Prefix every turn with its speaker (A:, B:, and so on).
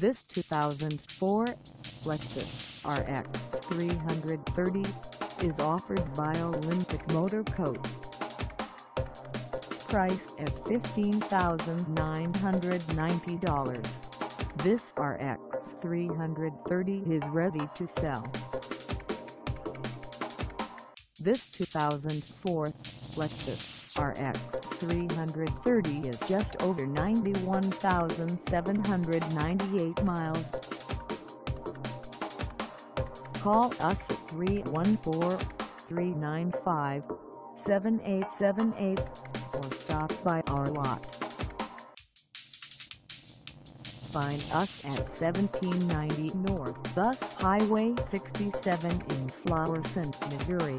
A: This 2004 Lexus RX 330 is offered by Olympic Motor Co. Price at $15,990. This RX 330 is ready to sell. This 2004 Lexus RX 330 is just over 91,798 miles. Call us at 314-395-7878 or stop by our lot. Find us at 1790 North Bus Highway 67 in Florissant, Missouri